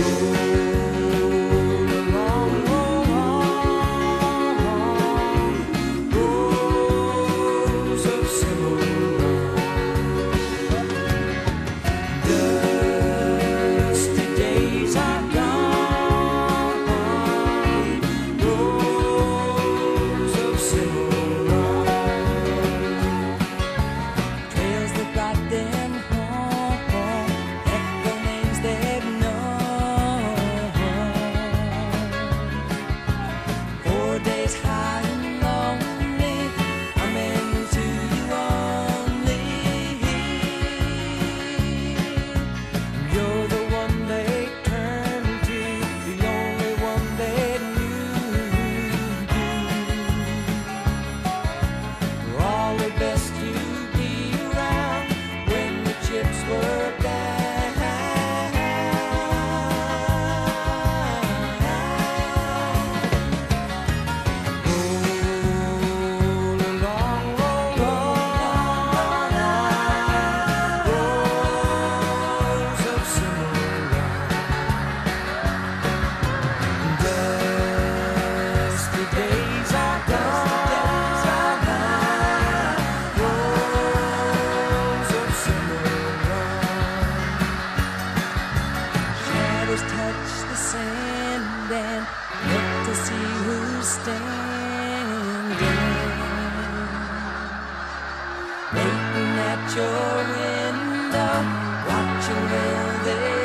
Ooh. standing, waiting at your window, watching where they.